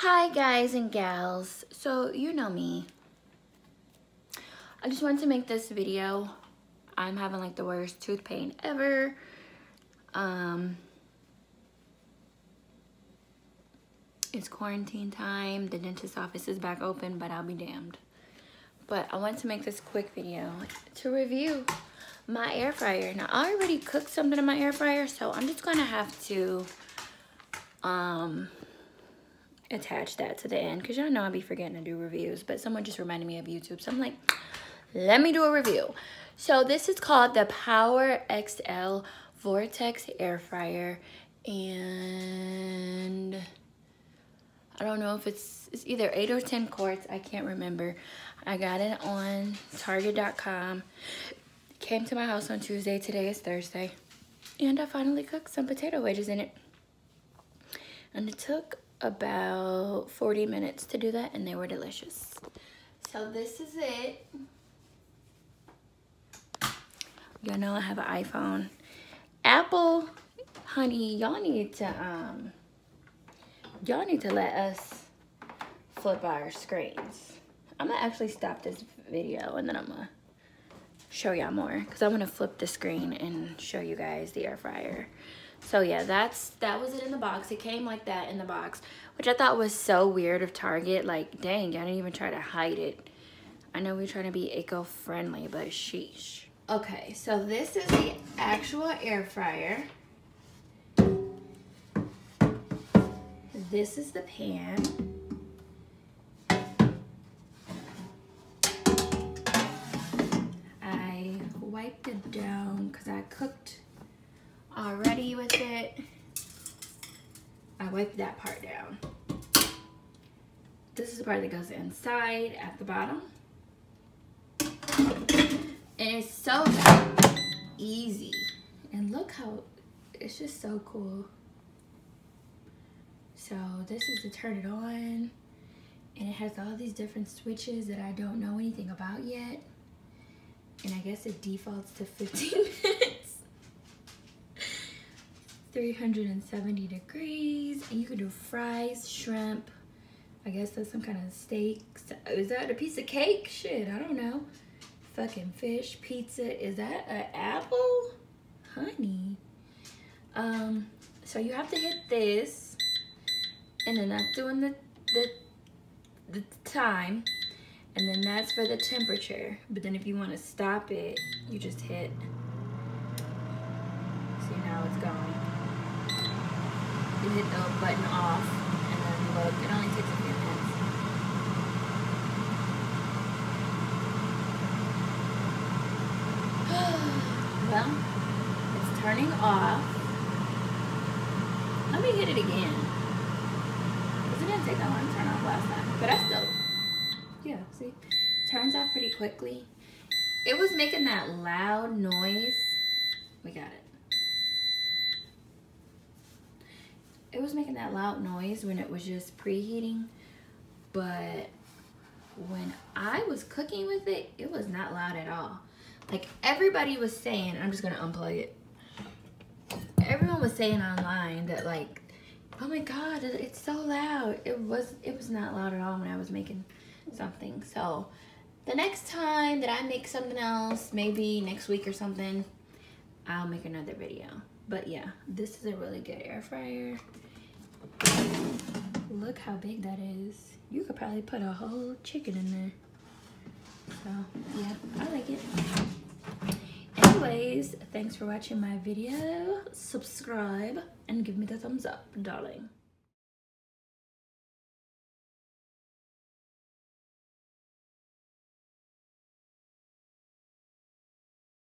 Hi guys and gals. So you know me. I just wanted to make this video. I'm having like the worst tooth pain ever. Um, it's quarantine time. The dentist office is back open, but I'll be damned. But I want to make this quick video to review my air fryer. Now I already cooked something in my air fryer, so I'm just gonna have to um attach that to the end because y'all know I be forgetting to do reviews, but someone just reminded me of YouTube. So I'm like, let me do a review. So this is called the Power XL Vortex Air Fryer. And I don't know if it's, it's either 8 or 10 quarts. I can't remember. I got it on Target.com. Came to my house on Tuesday. Today is Thursday. And I finally cooked some potato wedges in it. And it took about 40 minutes to do that and they were delicious. So this is it. Y'all know I have an iPhone. Apple, honey, y'all need to, um, y'all need to let us flip our screens. I'm gonna actually stop this video and then I'm gonna show y'all more because I'm gonna flip the screen and show you guys the air fryer. So yeah, that's that was it in the box. It came like that in the box, which I thought was so weird of Target. Like, dang, I didn't even try to hide it. I know we're trying to be eco-friendly, but sheesh. Okay, so this is the actual air fryer. This is the pan. I wiped it down because I cooked already with it. I wiped that part down. This is the part that goes inside at the bottom. And it's so easy. And look how, it's just so cool. So this is to turn it on. And it has all these different switches that I don't know anything about yet. And I guess it defaults to 15 minutes. 370 degrees. And you can do fries, shrimp. I guess that's some kind of steak. Is that a piece of cake? Shit, I don't know. Fucking fish, pizza. Is that an apple? Honey. Um, so you have to hit this. And then that's doing the, the, the time. And then that's for the temperature. But then if you want to stop it, you just hit. See now it's going. You hit the button off and then look. It only takes a few minutes. well, it's turning off. Let me hit it again. Because it didn't take that long to turn off last time. But I still, yeah, see? Turns off pretty quickly. It was making that loud noise. We got it. It was making that loud noise when it was just preheating. But when I was cooking with it, it was not loud at all. Like everybody was saying, I'm just gonna unplug it. Everyone was saying online that like, oh my God, it's so loud. It was, it was not loud at all when I was making something. So the next time that I make something else, maybe next week or something, I'll make another video. But yeah, this is a really good air fryer. Look how big that is. You could probably put a whole chicken in there. So yeah, I like it. Anyways, thanks for watching my video. Subscribe and give me the thumbs up, darling.